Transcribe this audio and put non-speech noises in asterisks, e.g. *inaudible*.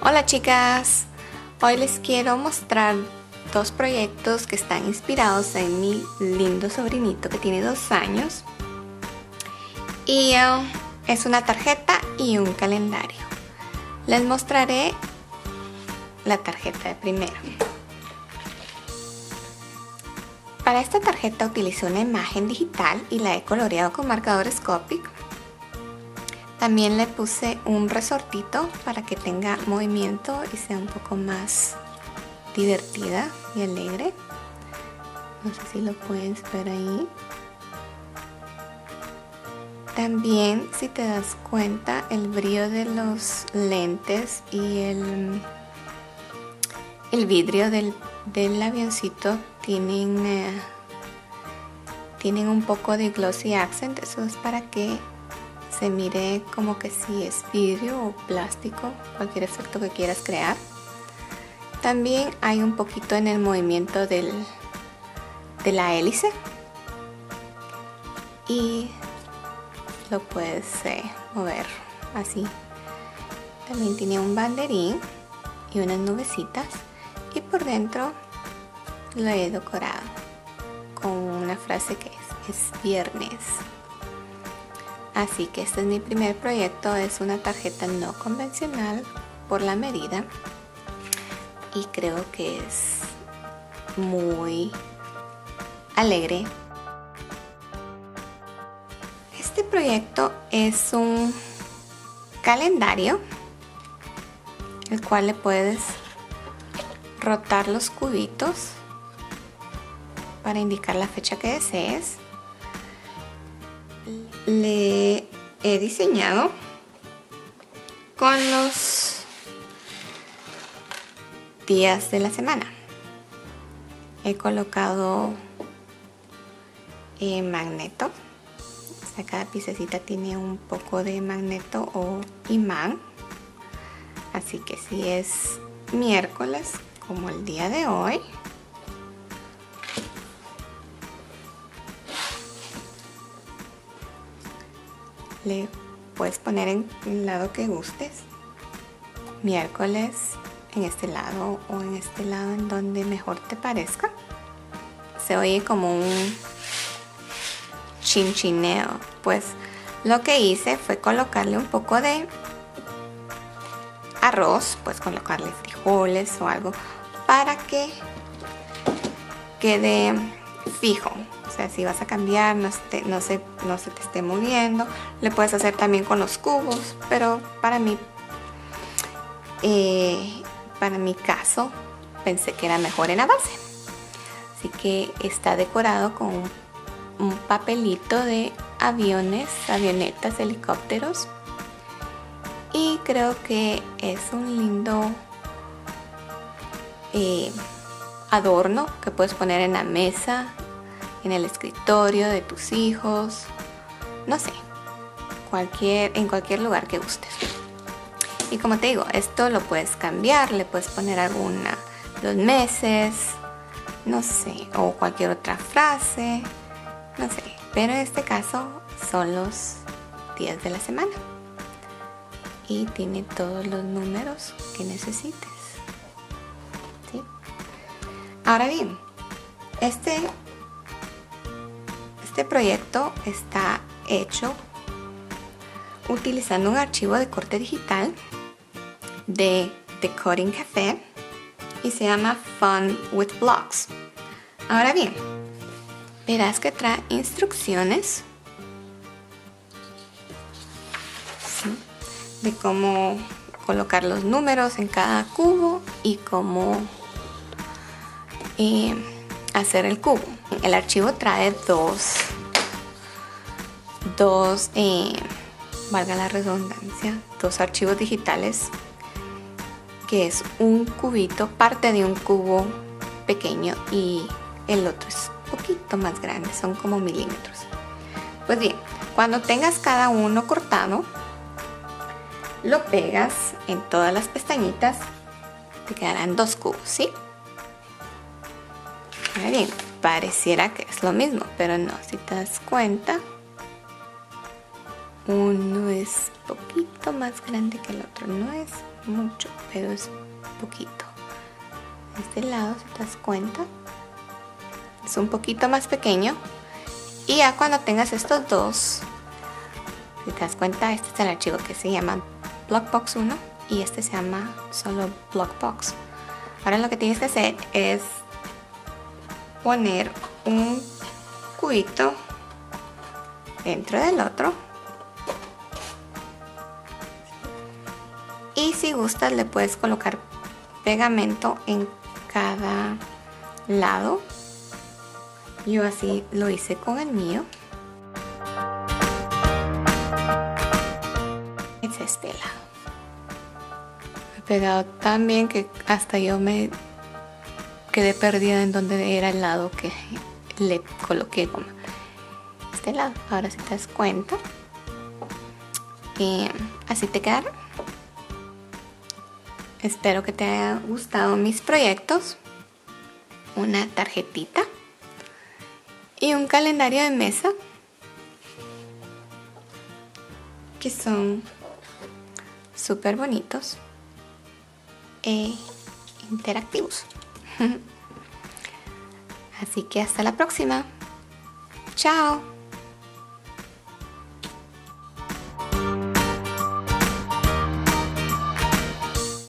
Hola chicas, hoy les quiero mostrar dos proyectos que están inspirados en mi lindo sobrinito que tiene dos años y uh, es una tarjeta y un calendario. Les mostraré la tarjeta de primero. Para esta tarjeta utilicé una imagen digital y la he coloreado con marcador Scopic. También le puse un resortito para que tenga movimiento y sea un poco más divertida y alegre. No sé si lo pueden ver ahí. También, si te das cuenta, el brillo de los lentes y el, el vidrio del, del avioncito tienen, eh, tienen un poco de glossy accent. Eso es para que se mire como que si es vidrio o plástico, cualquier efecto que quieras crear. También hay un poquito en el movimiento del, de la hélice y lo puedes eh, mover así. También tiene un banderín y unas nubecitas y por dentro lo he decorado con una frase que es, es viernes. Así que este es mi primer proyecto, es una tarjeta no convencional por la medida y creo que es muy alegre. Este proyecto es un calendario el cual le puedes rotar los cubitos para indicar la fecha que desees. Le he diseñado con los días de la semana. He colocado eh, magneto. cada piececita tiene un poco de magneto o imán. Así que si es miércoles, como el día de hoy, le puedes poner en el lado que gustes. Miércoles en este lado o en este lado en donde mejor te parezca. Se oye como un chinchineo. Pues lo que hice fue colocarle un poco de arroz, pues colocarle frijoles o algo para que quede fijo sea, si vas a cambiar, no, no, se, no se te esté moviendo. Le puedes hacer también con los cubos, pero para mí, eh, para mi caso, pensé que era mejor en la base. Así que está decorado con un, papelito de aviones, avionetas, helicópteros. Y creo que es un lindo eh, adorno que puedes poner en la mesa en el escritorio de tus hijos, no sé, cualquier, en cualquier lugar que gustes. Y como te digo, esto lo puedes cambiar, le puedes poner alguna, los meses, no sé, o cualquier otra frase, no sé. Pero en este caso son los días de la semana. Y tiene todos los números que necesites. Ahora bien, este este proyecto está hecho utilizando un archivo de corte digital de The Coding Café y se llama Fun with Blocks. Ahora bien, verás que trae instrucciones de cómo colocar los números en cada cubo y cómo eh, hacer el cubo. El archivo trae dos, dos, eh, valga la redundancia, dos archivos digitales que es un cubito, parte de un cubo pequeño y el otro es un poquito más grande, son como milímetros. Pues bien, cuando tengas cada uno cortado, lo pegas en todas las pestañitas, te quedarán dos cubos, ¿sí? Bien, pareciera que es lo mismo, pero no, si te das cuenta, uno es poquito más grande que el otro, no es mucho, pero es poquito. Este lado, si te das cuenta, es un poquito más pequeño. Y ya cuando tengas estos dos, si te das cuenta, este es el archivo que se llama Blockbox 1 y este se llama solo Blockbox. Ahora lo que tienes que hacer es poner un cubito dentro del otro. Y si gustas le puedes colocar pegamento en cada lado. Yo así lo hice con el mío. Es este lado. He pegado tan bien que hasta yo me quedé perdida en donde era el lado que le coloqué goma. Este lado, ahora si te das cuenta. Y así te quedaron. Espero que te haya gustado mis proyectos. Una tarjetita y un calendario de mesa que son súper bonitos e interactivos. *laughs* Así que hasta la próxima. Chao.